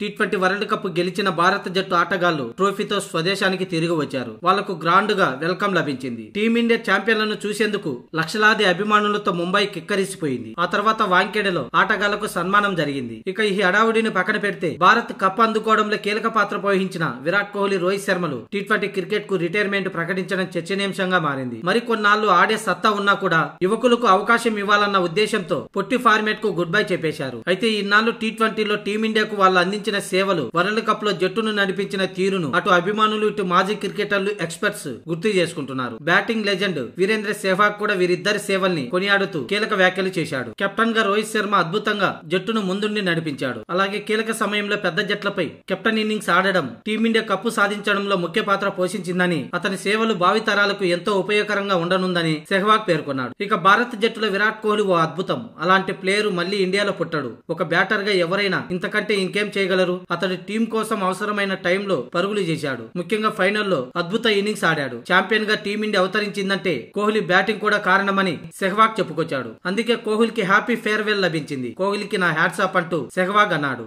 T twenty world cup గెలిచిన భారత జట్టు ఆటగాళ్ళు ట్రోఫీతో స్వదేశానికి తిరిగి వచ్చారు. వాళ్ళకు గ్రాండ్గా వెల్కమ్ లభించింది. టీమిండియా ఛాంపియన్లను చూసేందుకు లక్షలాది అభిమానులతో ముంబై కిక్కరిసిపోయింది. ఆ తర్వాత వాంకేడలో ఆటగాళ్ళకు సన్మానం జరిగింది. ఇక ఈ హడావుడిని పక్కన పెడితే భారత్ కప్ అందుకోవడంలో కీలక పాత్ర పోషించిన విరాట్ కోహ్లీ రోహిత్ శర్మలు టీ ట్వంటీ క్రికెట్కు రిటైర్మెంట్ ప్రకటించడం చర్చనీయాంశంగా మారింది. మరికొన్నాళ్ళు ఆడే సత్తా ఉన్నా కూడా యువకులకు అవకాశం ఇవ్వాలన్న ఉద్దేశంతో పొట్టి ఫార్మేట్కు గుడ్ బై చెప్పేశారు. అయితే ఇన్నాళ్ళు టీ ట్వంటీలో టీమిండియాకు వాళ్ళు అందించిన సేవలు వరల్డ్ కప్లో జట్టును నడిపించిన తీరును అటు అభిమానులు ఇటు మాజీ క్రికెటర్లు ఎక్స్పర్ట్స్ గుర్తు చేసుకుంటున్నారు. బ్యాటింగ్ లెజెండ్ వీరేంద్ర సెహ్వాగ్ కూడా వీరిద్దరి సేవల్ని కొనియాడుతూ కీలక వ్యాఖ్యలు చేశాడు. కెప్టెన్గా రోహిత్ శర్మ అద్భుతంగా జట్టును ముందుండి నడిపించాడు. అలాగే కీలక సమయంలో పెద్ద జట్లపై కెప్టెన్ ఇన్నింగ్స్ ఆడడం టీమిండియా కప్పు సాధించడంలో ముఖ్య పాత్ర పోషించిందని అతని సేవలు భావితరాలకు ఎంతో ఉపయోగకరంగా ఉండనుందని సెహ్వాగ్ పేర్కొన్నాడు. ఇక భారత జట్టులో విరాట్ కోహ్లీ ఓ అద్భుతం. అలాంటి ప్లేయర్ మళ్ళీ ఇండియాలో పుట్టాడు. ఒక బ్యాటర్గా ఎవరైనా ఇంతకంటే ఇంకేం చేయగలరు అతడి టీం కోసం అవసరమైన టైంలో పరుగులు చేశాడు. ముఖ్యంగా ఫైనల్లో అద్భుత ఇన్నింగ్స్ ఆడాడు. ఛాంపియన్గా టీమిండియా అవతరించిందంటే కోహ్లీ బ్యాటింగ్ కూడా కారణమని సెహ్వాగ్ చెప్పుకొచ్చాడు. అందుకే కోహ్లీకి హ్యాపీ ఫేర్వెల్ లభించింది. కోహ్లీకి నా హ్యాట్సాప్ అంటూ సెహ్వాగ్ అన్నాడు.